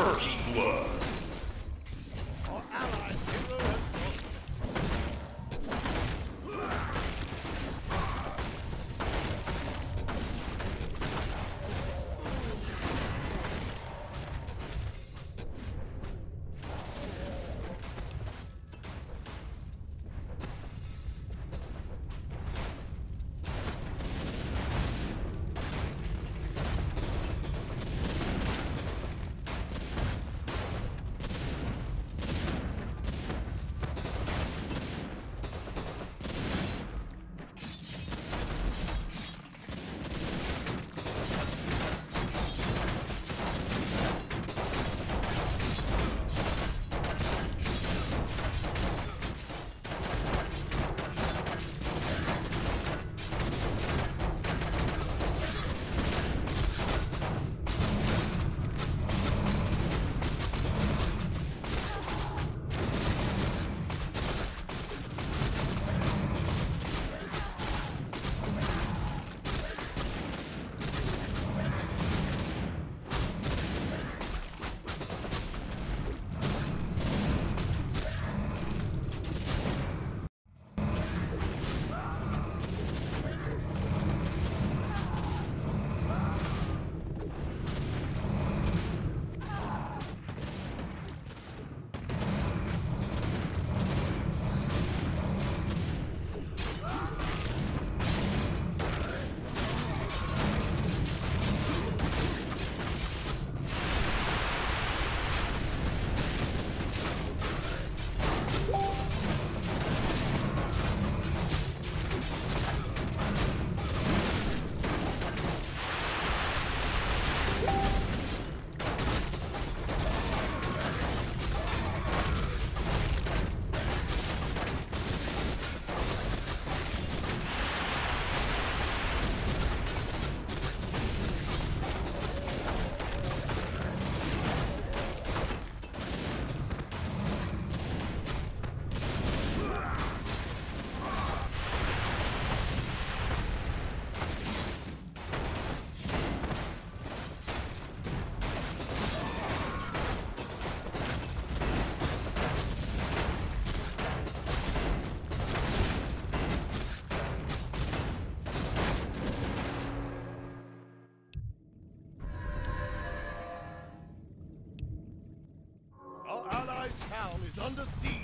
First blood. Town is under siege.